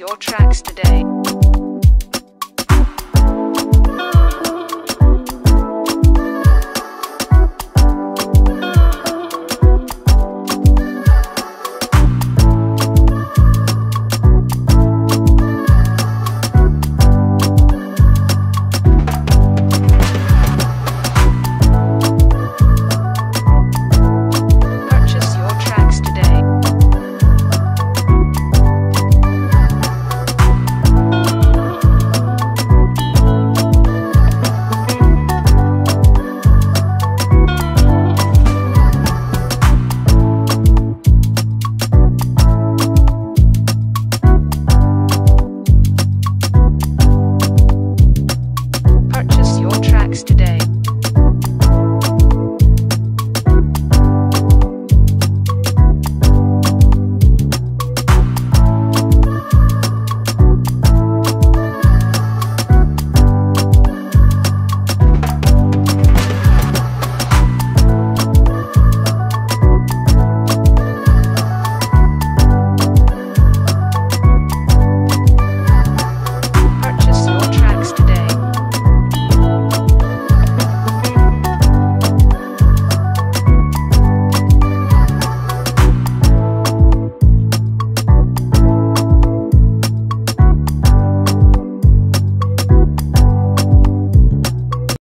your tracks today.